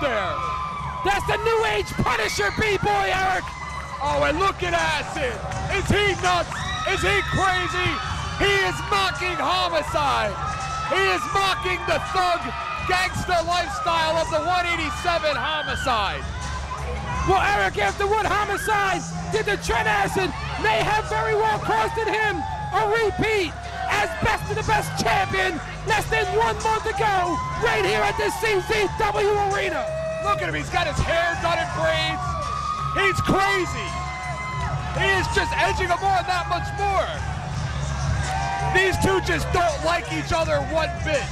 there. That's the New Age Punisher, B-Boy Eric. Oh, and look at Acid. Is he nuts? Is he crazy? He is mocking homicide. He is mocking the thug gangster lifestyle of the 187 homicide. Well, Eric, after what homicide did the Trent Acid may have very well costed him a repeat as best of the best champion less than one month ago right here at the CZW Arena. Look at him, he's got his hair done in braids. He's crazy. He is just edging him on that much more. These two just don't like each other one bit.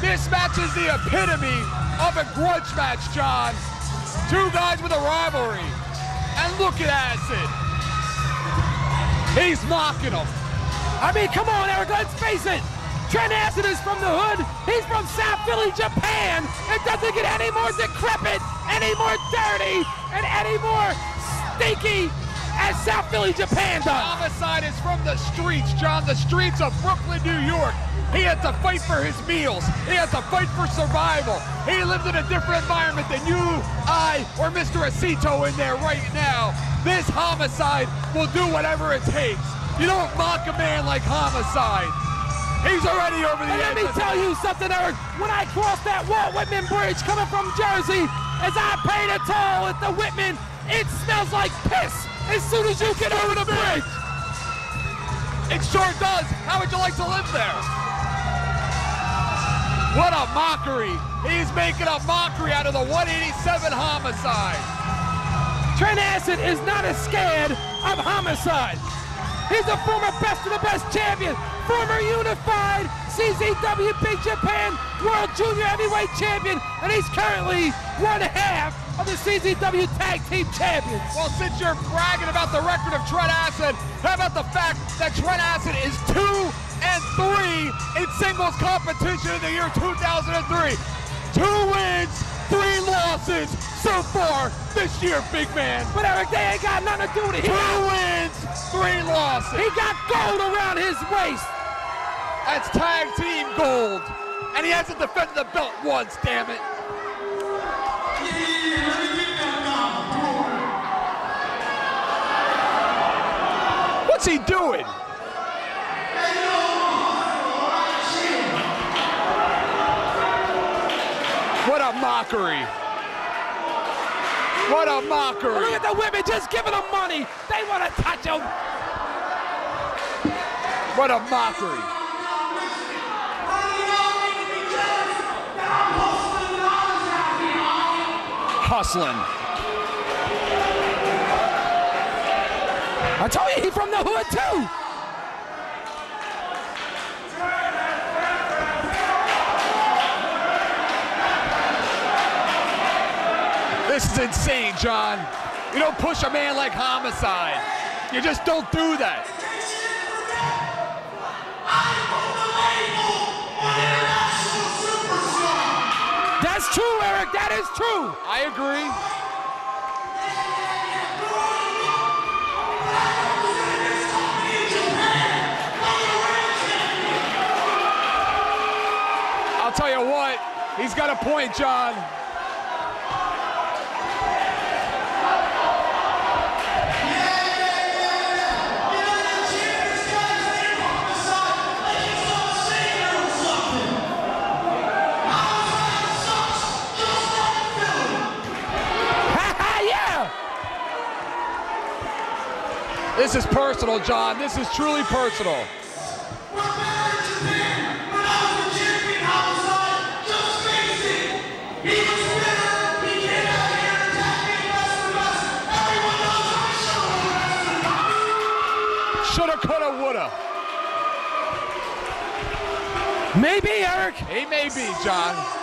This match is the epitome of a grudge match, John. Two guys with a rivalry. And look at Acid. He's mocking him. I mean, come on, Eric, let's face it. Trent Acid is from the hood. He's from South Philly, Japan. It doesn't get any more decrepit, any more dirty, and any more stinky as South Philly, Japan does. Homicide is from the streets, John. The streets of Brooklyn, New York. He had to fight for his meals. He had to fight for survival. He lived in a different environment than you, I, or Mr. Acito in there right now. This homicide will do whatever it takes. You don't mock a man like homicide. He's already over the And edge. let me tell you something, Eric. When I crossed that Walt Whitman Bridge coming from Jersey, as I paid a toll at the Whitman, it smells like piss as soon as you get over the bridge. It sure does. How would you like to live there? What a mockery. He's making a mockery out of the 187 homicide. Trent Acid is not as scared of homicide. He's a former best of the best champion, former unified CZW Big Japan World Junior Heavyweight Champion, and he's currently one half of the CZW Tag Team Champions. Well, since you're bragging about the record of Trent Acid, how about the fact that Trent Acid is two and three in singles competition in the year 2003? Two wins, three losses so far this year, big man. But Eric, they ain't got nothing to do with it. Two wins, three losses. he got gold around his waist. That's tag team gold. And he hasn't defended the belt once, damn it. What's he doing? What a mockery. What a mockery. Look at the women just giving them money. They want to touch him. What a mockery. Hustling. I told you he from the hood too. This is insane, John. You don't push a man like homicide. You just don't do that. That's true, Eric. That is true. I agree. I'll tell you what, he's got a point, John. This is personal, John. This is truly personal. Shoulda, coulda, woulda. Maybe, Eric. He may be, John.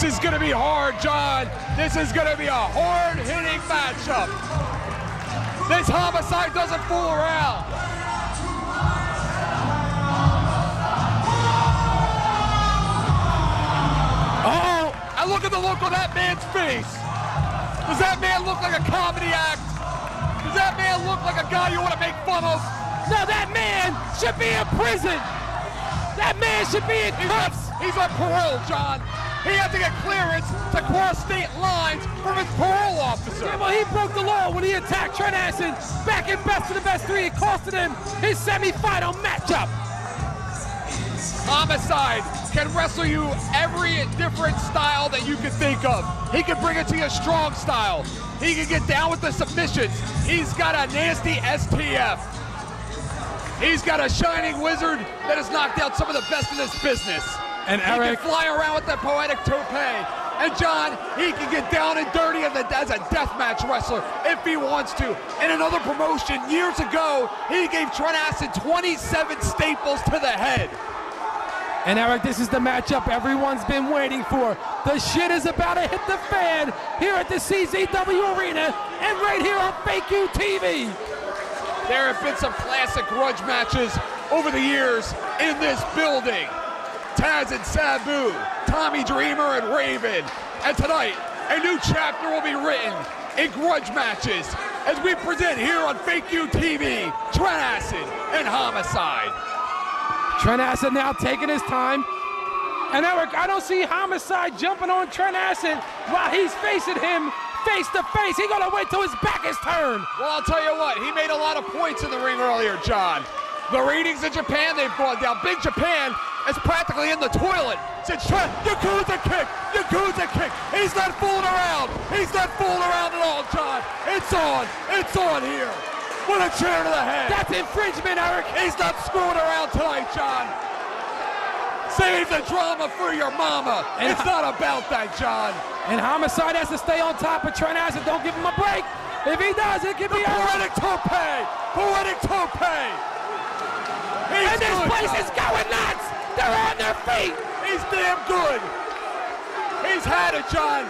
This is going to be hard, John. This is going to be a hard-hitting matchup. This homicide doesn't fool around. Oh, and look at the look on that man's face. Does that man look like a comedy act? Does that man look like a guy you want to make fun of? No, that man should be in prison. That man should be in cuffs. He's on parole, John. He had to get clearance to cross state lines from his parole officer. Yeah, well, he broke the law when he attacked Trent Acid back in Best of the Best 3. It costed him his semifinal matchup. Homicide can wrestle you every different style that you can think of. He can bring it to you strong style. He can get down with the submissions. He's got a nasty STF. He's got a shining wizard that has knocked out some of the best in this business. And he Eric, can fly around with that poetic tope. And John, he can get down and dirty as a, as a deathmatch wrestler if he wants to. In another promotion years ago, he gave Trent Acid 27 staples to the head. And Eric, this is the matchup everyone's been waiting for. The shit is about to hit the fan here at the CZW Arena and right here on Fake You TV. There have been some classic grudge matches over the years in this building. Taz and Sabu, Tommy Dreamer and Raven. And tonight, a new chapter will be written in grudge matches as we present here on Fake U TV, Trent Acid and Homicide. Trent Acid now taking his time. And Eric, I don't see Homicide jumping on Trent Acid while he's facing him face to face. He gonna wait till his back is turned. Well, I'll tell you what, he made a lot of points in the ring earlier, John. The ratings in Japan, they've gone down. Big Japan is practically in the toilet. Since Trent, Yakuza kick, Yakuza kick. He's not fooling around. He's not fooling around at all, John. It's on. It's on here. What a chair to the head. That's infringement, Eric. He's not screwing around tonight, John. Save the drama for your mama. And it's not about that, John. And Homicide has to stay on top of Trent Acid. Don't give him a break. If he does, it could be over. Poetic tope. Poetic. He's And this place John. is going nuts. They're on their feet. He's damn good. He's had it, John.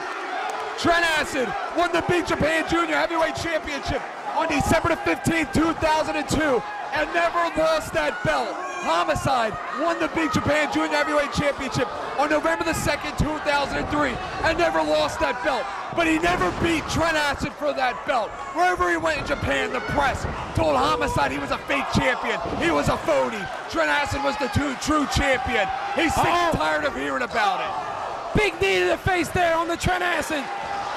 Trent Acid won the Big Japan Junior Heavyweight Championship on December the 15th, 2002, and never lost that belt. Homicide won the Big Japan Junior Heavyweight Championship on November the 2nd, 2003, and never lost that belt. But he never beat Trent Acid for that belt. Wherever he went in Japan, the press told Homicide he was a fake champion. He was a phony. Trent Acid was the true, true champion. He's sick and tired of hearing about it. Big knee to the face there on the Trent Acid.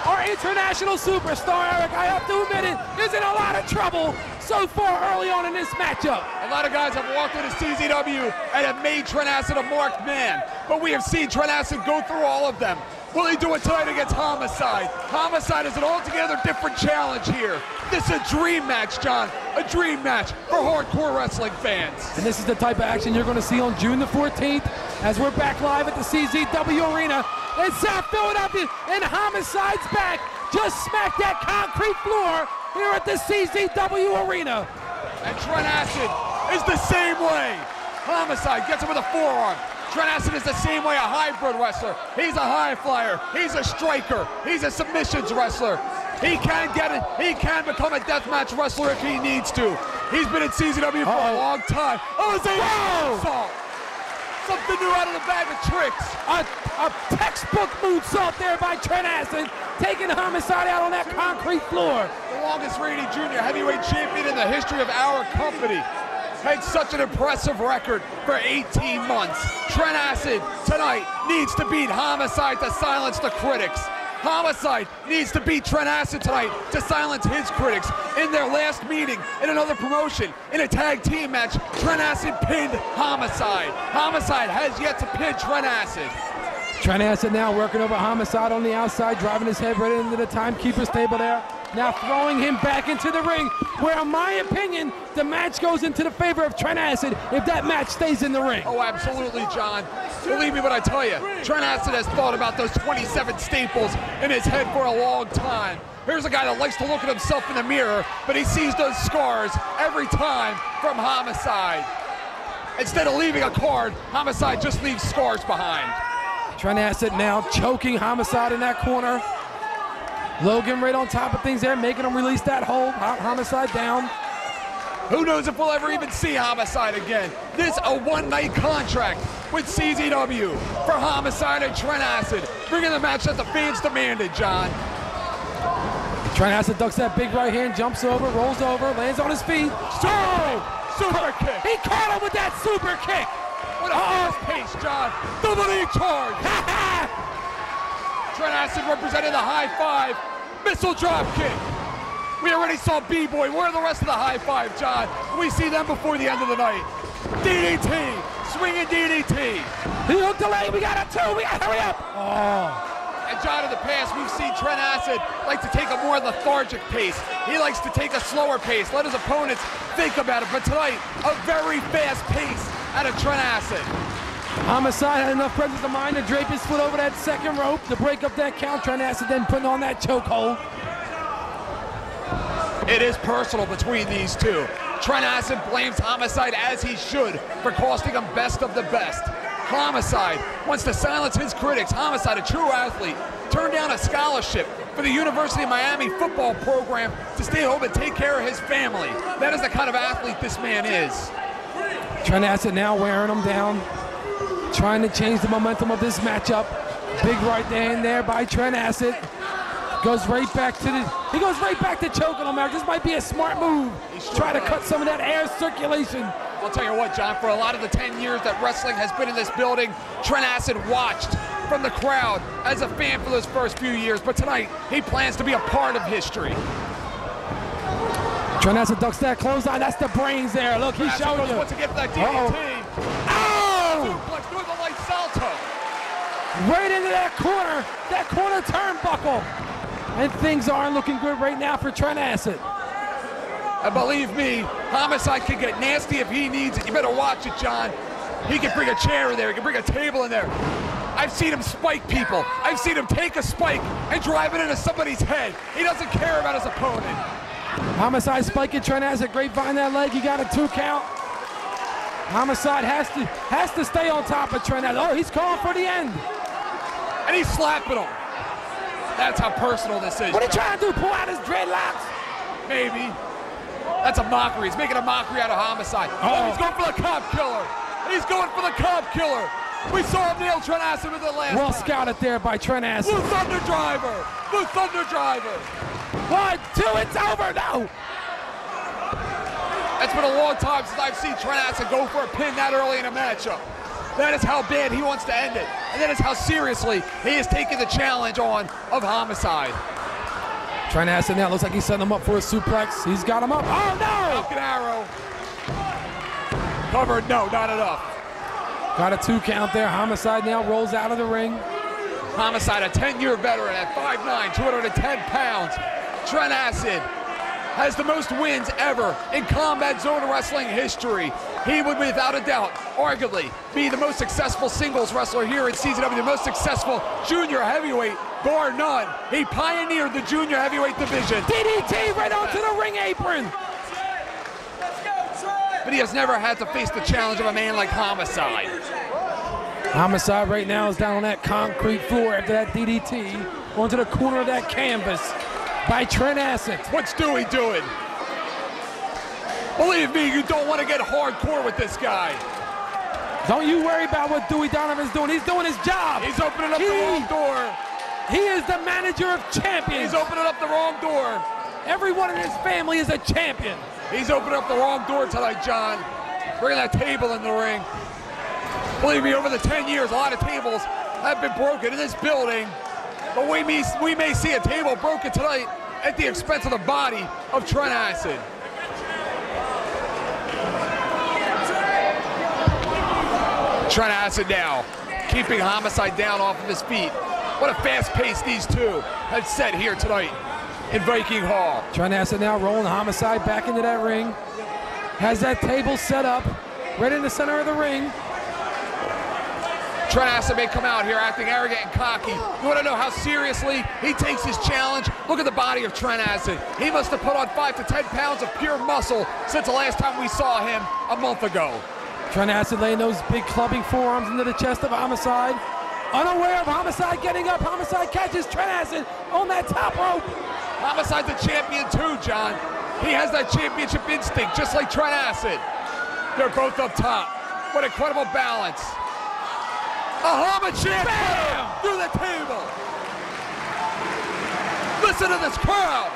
Our international superstar, Eric, I have to admit it, is in a lot of trouble so far early on in this matchup. A lot of guys have walked into CZW and have made Trent Acid a marked man, but we have seen Trent Acid go through all of them. Will he do it tonight against Homicide? Homicide is an altogether different challenge here. This is a dream match, John. A dream match for hardcore wrestling fans. And this is the type of action you're going to see on June the 14th as we're back live at the CZW Arena in South Philadelphia. And Homicide's back. Just smacked that concrete floor here at the CZW Arena. And Trent Acid is the same way. Homicide gets him with a forearm. Trent Acid is the same way a hybrid wrestler. He's a high flyer. He's a striker. He's a submissions wrestler. He can get it. He can become a deathmatch wrestler if he needs to. He's been in CZW for a Uh-oh. long time. Oh, it's a moonsault. Something new out of the bag of tricks. A, a textbook moonsault there by Trent Acid, taking Homicide out on that concrete floor. the longest reigning junior heavyweight champion in the history of our company. Had such an impressive record for 18 months. Trent Acid tonight needs to beat Homicide to silence the critics. Homicide needs to beat Trent Acid tonight to silence his critics. In their last meeting in another promotion, in a tag team match, Trent Acid pinned Homicide. Homicide has yet to pin Trent Acid. Trent Acid now working over Homicide on the outside, driving his head right into the timekeeper's table there. Now throwing him back into the ring, where in my opinion, the match goes into the favor of Trent Acid if that match stays in the ring. Oh, absolutely, John. Believe me when I tell you, Trent Acid has thought about those 27 staples in his head for a long time. Here's a guy that likes to look at himself in the mirror, but he sees those scars every time from Homicide. Instead of leaving a card, Homicide just leaves scars behind. Trent Acid now choking Homicide in that corner. Logan right on top of things there, making him release that hold. Ho- Homicide down. Who knows if we'll ever even see Homicide again? This a one-night contract with CZW for Homicide and Trent Acid, bringing the match that the fans demanded, John. Trent Acid ducks that big right hand, jumps over, rolls over, lands on his feet. Oh! Super kick! He caught him with that super kick! What a fast pace, John! Double knee charge! Trent Acid representing the high five, missile drop kick. We already saw B-Boy. Where are the rest of the high five, John? We see them before the end of the night. DDT, swinging DDT. He hooked the leg. We got a two. We got to hurry up. Oh. And John, in the past, we've seen Trent Acid like to take a more lethargic pace. He likes to take a slower pace, let his opponents think about it. But tonight, a very fast pace out of Trent Acid. Homicide had enough presence of mind to drape his foot over that second rope to break up that count. Trent Acid then putting on that chokehold. It is personal between these two. Trent Acid blames Homicide as he should for costing him best of the best. Homicide wants to silence his critics. Homicide, a true athlete, turned down a scholarship for the University of Miami football program to stay home and take care of his family. That is the kind of athlete this man is. Trent Acid now wearing him down, trying to change the momentum of this matchup. Big right hand there by Trent Acid. Goes right back to the, he goes right back to choking him out. This might be a smart move. Try to cut some of that air circulation. I'll tell you what, John, for a lot of the 10 years that wrestling has been in this building, Trent Acid watched from the crowd as a fan for those first few years, but tonight he plans to be a part of history. Trent Acid ducks that clothesline. That's the brains there. Look, he's Acid showing you. once again for that DDT. Uh-oh. Oh! Suplex doing the light salto. Right into that corner, that corner turnbuckle. And things aren't looking good right now for Trent Acid. And believe me, Homicide can get nasty if he needs it. You better watch it, John. He can bring a chair in there. He can bring a table in there. I've seen him spike people. I've seen him take a spike and drive it into somebody's head. He doesn't care about his opponent. Homicide spiking Trent Acid, grapevine that leg. He got a two count. Homicide has to has to stay on top of Trent Acid. Oh, he's calling for the end. And he's slapping him. That's how personal this is. What are you trying to do? Pull out his dreadlocks? Maybe. That's a mockery. He's making a mockery out of homicide. Oh, he's going for the cop killer. He's going for the cop killer. We saw him nail Trent Acid with the last Well time. scouted there by Trent Acid. Blue Thunder Driver. Blue Thunder Driver. One, two, it's over. No. It's been a long time since I've seen Trent Acid go for a pin that early in a matchup. That is how bad he wants to end it. And that is how seriously he is taking the challenge on of homicide. Trent Acid now looks like he's setting him up for a suplex. He's got him up. Oh no! Falcon Arrow. Covered. No, not enough. Got a two count there. Homicide now rolls out of the ring. Homicide, a 10-year veteran at 5'9", 210 pounds. Trent Acid has the most wins ever in Combat Zone Wrestling history. He would, without a doubt, arguably be the most successful singles wrestler here in CZW, the most successful junior heavyweight, bar none. He pioneered the junior heavyweight division, DDT right onto the ring apron. but he has never had to face the challenge of a man like Homicide. Homicide right now is down on that concrete floor after that DDT onto the corner of that canvas by Trent Acid. What's Dewey doing? Believe me, you don't want to get hardcore with this guy. Don't you worry about what Dewey Donovan's doing. He's doing his job. He's opening up He- the wrong door. He is the manager of champions. He's opening up the wrong door. Everyone in his family is a champion. He's opening up the wrong door tonight, John. Bringing that table in the ring. Believe me, over the 10 years, a lot of tables have been broken in this building. But we may, we may see a table broken tonight at the expense of the body of Trent Acid. Trent Acid now, keeping Homicide down off of his feet. What a fast pace these two have set here tonight in Viking Hall. Trent Acid now rolling homicide back into that ring. Has that table set up right in the center of the ring. Trent Acid may come out here acting arrogant and cocky. You want to know how seriously he takes his challenge? Look at the body of Trent Acid. He must have put on five to 10 pounds of pure muscle since the last time we saw him a month ago. Trent Acid laying those big clubbing forearms into the chest of Homicide. Unaware of Homicide getting up. Homicide catches Trent Acid on that top rope. Homicide's a champion too, John. He has that championship instinct, just like Trent Acid. They're both up top. What incredible balance. A champ through the table. Listen to this crowd.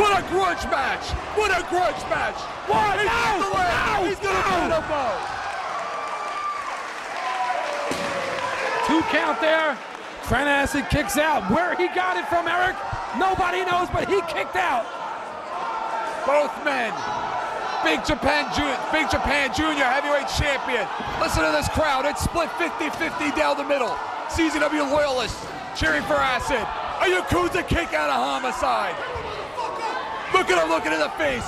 What a grudge match. What a grudge match. What? He's No, the no, He's gonna no. beat him Mo. Two count there. Trent Acid kicks out. Where he got it from, Eric, nobody knows, but he kicked out. Both men. Big Japan, Big Japan Junior Heavyweight Champion. Listen to this crowd. It's split 50-50 down the middle. CZW loyalists cheering for Acid. A Yakuza kick out of Homicide. Look at him looking in the face.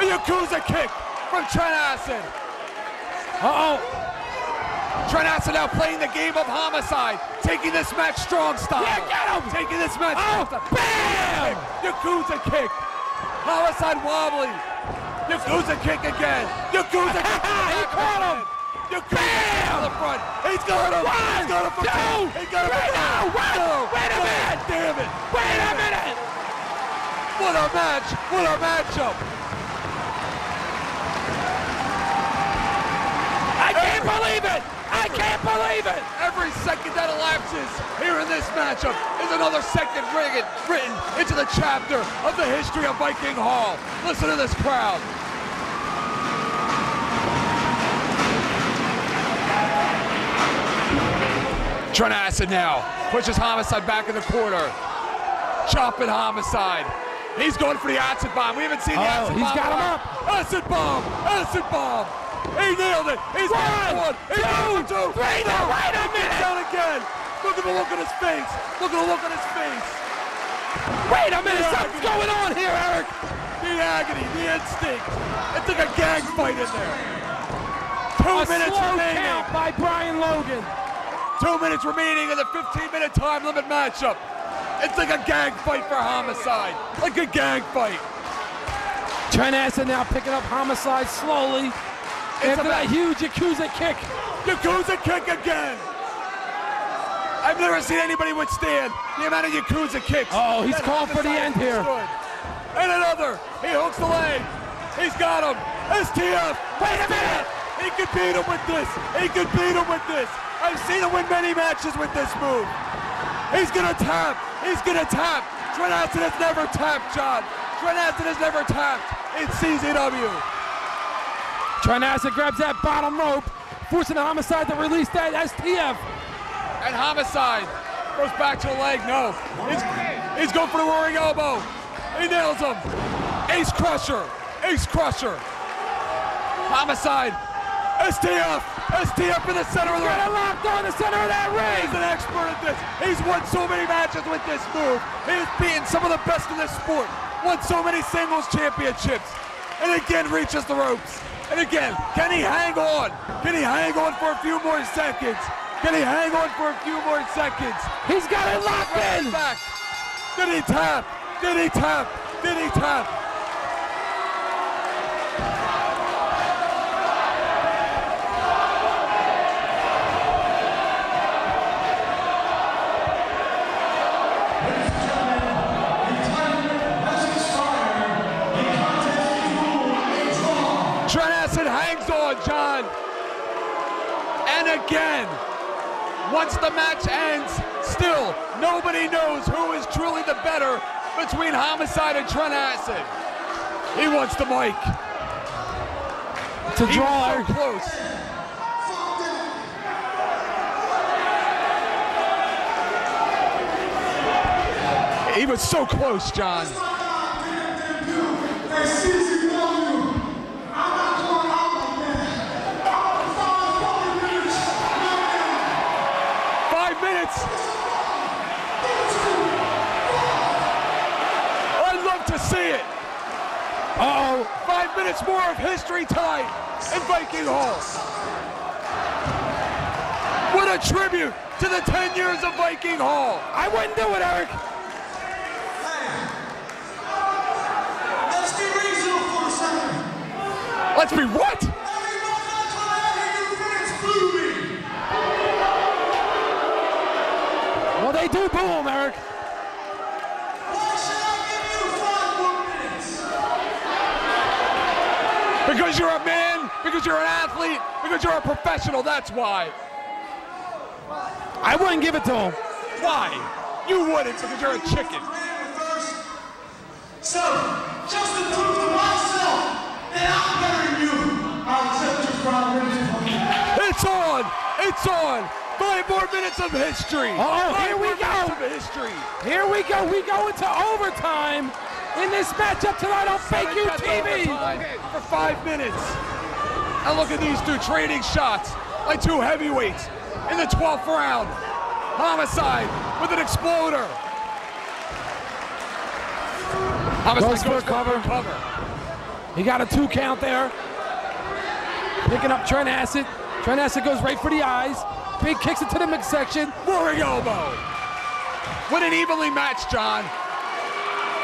A Yakuza kick from Trent Acid. Uh-oh. Trent Acid now playing the game of Homicide. Taking this match strong style. Yeah, get him! Taking this match Oh, strong style. bam! Yakuza kick. Homicide wobbly. Yakuza kick again. Yakuza kick. He caught him. Yakuza Bam! the front. He's got him. One, He's got him from two, He's got him from now, one. No, Wait a minute. Damn it. Wait a minute. What a match. What a matchup. I can't believe it. I can't believe it. Every second that elapses here in this matchup is another second written, written into the chapter of the history of Viking Hall. Listen to this crowd. Trent Acid now pushes Homicide back in the corner. Chopping Homicide. He's going for the acid bomb. We haven't seen the Oh, acid he's bomb. got him up. Acid bomb. Acid bomb. He nailed it. He's got One, one. He's got two, two. three, No. now, wait a minute. down again. Look at the look on his face. Look at the look on his face. Wait a minute. Yeah, Something's can- going on here, Eric. The agony, the instinct. It's like a gang fight in there. Two A minutes slow remaining. count by Brian Logan. Two minutes remaining in the 15-minute time limit matchup. It's like a gang fight for homicide. Like a gang fight. Trent Acid now picking up Homicide slowly. It's After that huge Yakuza kick. Yakuza kick again. I've never seen anybody withstand the amount of Yakuza kicks. Oh, he's calling for the end here. And another. He hooks the leg. He's got him. STF. Wait a minute. He could beat him with this. He could beat him with this. I've seen him win many matches with this move. He's gonna tap. He's gonna tap. Trent has never tapped, John. Trent has never tapped in CZW. Trent grabs that bottom rope, forcing the Homicide to release that STF. And Homicide goes back to the leg. No. He's, he's going for the roaring elbow. He nails him. Ace Crusher. Ace Crusher. Homicide. STF. STF in the center of the ring. it locked on the center of that He's an expert at this. He's won so many matches with this move. He's beaten some of the best in this sport. Won so many singles championships. And again reaches the ropes. And again, can he hang on? Can he hang on for a few more seconds? Can he hang on for a few more seconds? He's got it locked in. Back. Did he tap? Did he tap? Did he tap? Acid hangs on, John. And again, once the match ends, still nobody knows who is truly the better between Homicide and Trent Acid. He wants the mic. To draw so close. He was so close, John. Five minutes. I'd love to see it. Uh-oh. Five minutes more of history tonight in Viking Hall. What a tribute to the 10 years of Viking Hall. I wouldn't do it, Eric. Let's be reasonable for a second. Let's be what? Well, they do boo him, Eric. Because you're a man, because you're an athlete, because you're a professional, that's why. I wouldn't give it to him. Why? You wouldn't because you're a chicken. So, just to prove to myself that I'm better than you, I'll accept your problem. It's on! It's on! Five more minutes of history! Uh-oh, Five here we go. of history! Here we go. We go into overtime in this matchup tonight on Fake You TV. overtime For five minutes. And look at these two trading shots like two heavyweights in the 12th round. Homicide with an exploder. Homicide Goes a cover. cover. He got a two count there. Picking up Trent Acid. Trent Acid goes right for the eyes. Big kicks it to the midsection. Roaring elbow. Would it evenly match, John?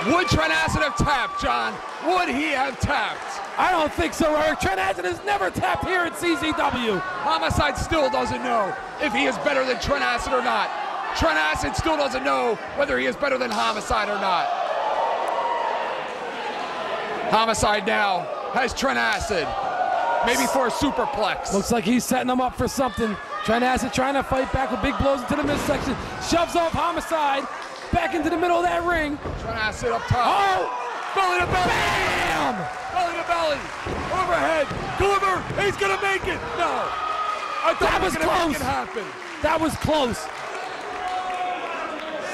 Would Trent Acid have tapped, John? Would he have tapped? I don't think so, Eric. Trent Acid has never tapped here at CZW. Homicide still doesn't know if he is better than Trent Acid or not. Trent Acid still doesn't know whether he is better than Homicide or not. Homicide now has Trent Acid. Maybe for a superplex. Looks like he's setting him up for something. Trent Acid trying to fight back with big blows into the midsection. Shoves off Homicide. Back into the middle of that ring. Trent Acid up top. Oh! Belly to belly. Bam! Belly to belly. Overhead. Glimmer. He's going to make it. No. I thought That was to close. make it happen. That was close.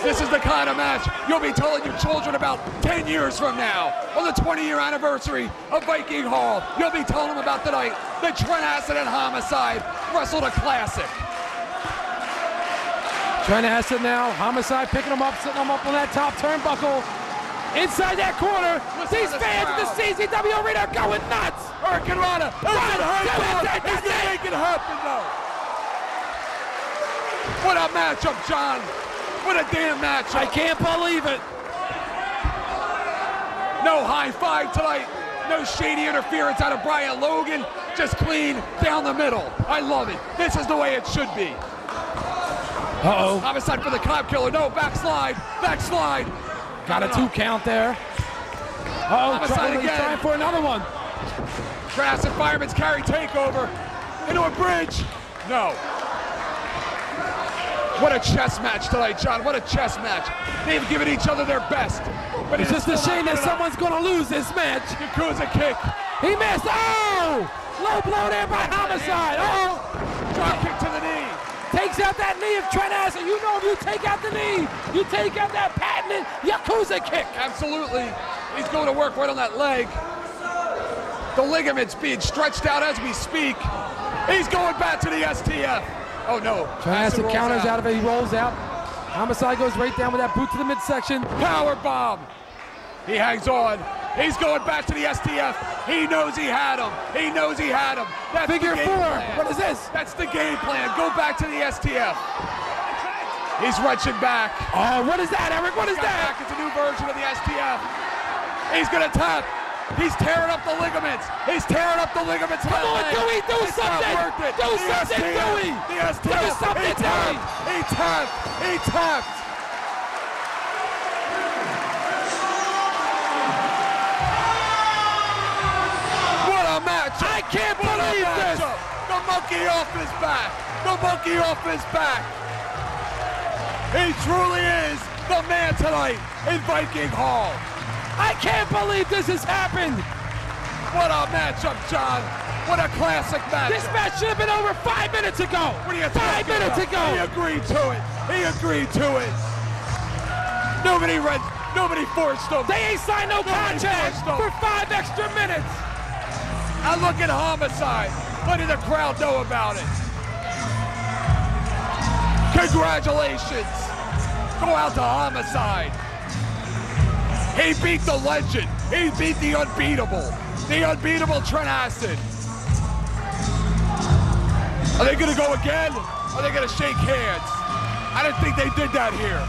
This is the kind of match you'll be telling your children about 10 years from now. On the 20 year anniversary of Viking Hall, you'll be telling them about the night that Trent Acid and Homicide wrestled a classic. Trent Acid now. Homicide picking him up, setting him up on that top turnbuckle. Inside that corner. Listen These to this fans at the CZW arena are going nuts. Hurricane Rana, that's One, it, high two, it, He's gonna make it happen though. What a matchup, John. What a damn matchup. I can't believe it. No high five tonight. No shady interference out of Brian Logan. Just clean down the middle. I love it. This is the way it should be. Uh-oh. Homicide for the cop killer. No, backslide. Backslide. Got a two count there. Uh-oh, Homicide trying, again. trying for another one. Grass and Fireman's carry takeover. Into a bridge. No. What a chess match tonight, John. What a chess match. They've given each other their best. But It's it is just a shame that someone's going to lose this match. Yakuza kick. He missed. Oh! Low blow there by Homicide. Oh! Drop kick to the knee. Takes out that knee of Trent Acid. You know if you take out the knee, you take out that patented Yakuza kick. Absolutely. He's going to work right on that leg. The ligaments being stretched out as we speak. He's going back to the STF. Oh no. Trent rolls counters out. of it. He rolls out. Homicide goes right down with that boot to the midsection. Power bomb. He hangs on. He's going back to the STF. He knows he had him. He knows he had him. That's Figure four. plan. What is this? That's the game plan. Go back to the STF. He's wrenching back. Oh, what is that, Eric? What is that? back. It's a new version of the STF. He's gonna tap. He's tearing up the ligaments. He's tearing up the ligaments. Come on. Dewey, do It's something. Not worth it. Do The something, STF. Dewey. The STF. Do something, he tapped. He tapped. He tapped. Monkey off his back. The monkey off his back. He truly is the man tonight in Viking Hall. I can't believe this has happened. What a matchup, John. What a classic match. This match should have been over five minutes ago. What are you Five minutes about? He agreed to it. He agreed to it. Nobody read. Nobody forced him. They ain't signed no Nobody contract for five extra minutes. I look at homicide. Letting the crowd know about it. Congratulations. Go out to homicide. He beat the legend. He beat the unbeatable. The unbeatable Trent Acid. Are they gonna go again? Are they gonna shake hands? I didn't think they did that here.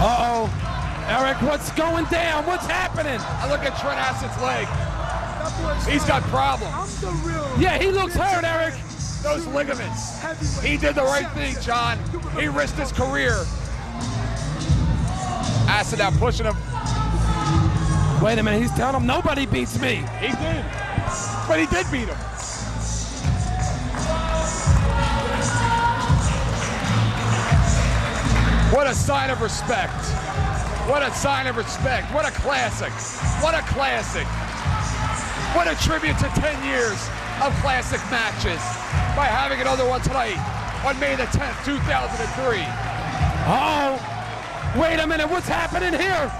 Uh-oh. Eric, what's going down? What's happening? I look at Trent Acid's leg. He's got problems. Yeah, he looks hurt, Eric. Those ligaments. He did the right thing, John. He risked his career. Acid now pushing him. Wait a minute, he's telling him nobody beats me. He did. But he did beat him. What a sign of respect. What a sign of respect. What a classic. What a classic. What a tribute to 10 years of classic matches by having another one tonight on May the 10th, 2003. Oh, wait a minute, what's happening here?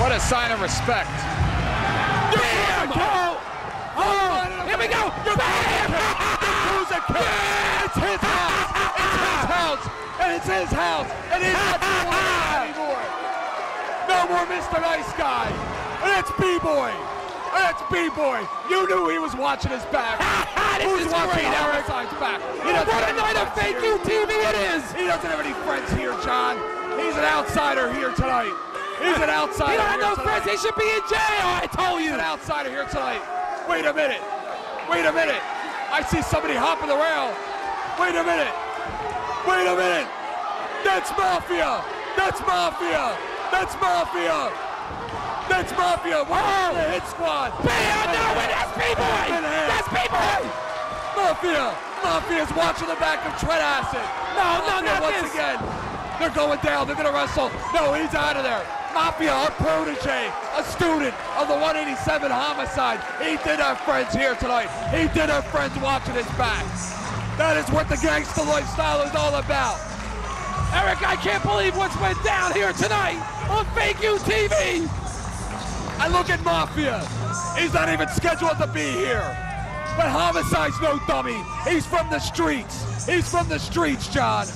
What a sign of respect. Bam! Oh, oh, here we go. Bam! Yakuza kick. It's his house. It's his ah! house. And it's his house. And he's not ah! anymore. No more Mr. Nice Guy. And it's B-Boy. And it's B-Boy. You knew he was watching his back. Who's is watching great, Eric. Homicide's back? He doesn't What a night of fake here. you TV it is. He doesn't have any friends here, John. He's an outsider here tonight. He's an outsider He don't have no tonight. friends. He should be in jail. I told you. He's an outsider here tonight. Wait a minute. Wait a minute. I see somebody hopping the rail. Wait a minute. Wait a minute. That's Mafia. That's Mafia. That's Mafia. That's Mafia. Where's the hit squad? Bam! No, that's B-Boy. That's B-Boy. Mafia. Mafia's watching the back of Trent Acid. No, no, Mafia not once this. again. They're going down. They're going to wrestle. No, he's out of there. Mafia, a protege, a student of the 187 homicide. He did have friends here tonight. He did have friends watching his back. That is what the gangster lifestyle is all about. Eric, I can't believe what's went down here tonight on Fake You TV. I look at Mafia. He's not even scheduled to be here. But Homicide's no dummy. He's from the streets. He's from the streets, John.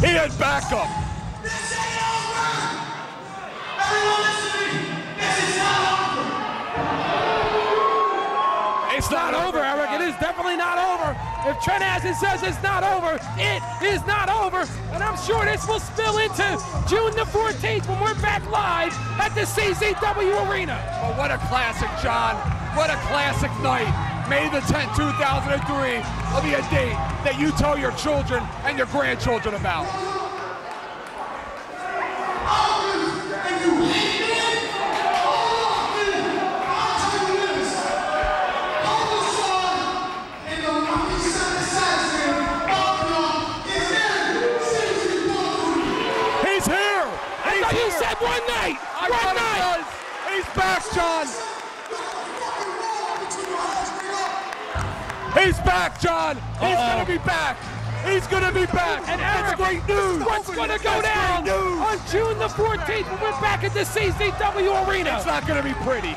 He had backup. It's not over, Eric. It is definitely not over. If Trent Acid says it's not over, it is not over. And I'm sure this will spill into June the 14th when we're back live at the CZW Arena. But what a classic, John. What a classic night. May the 10th, 2003 will be a date that you tell your children and your grandchildren about. Gonna be back. He's gonna be back. And That's great news. What's going to go down on June the 14th when we're back at the CZW Arena? It's not gonna be pretty.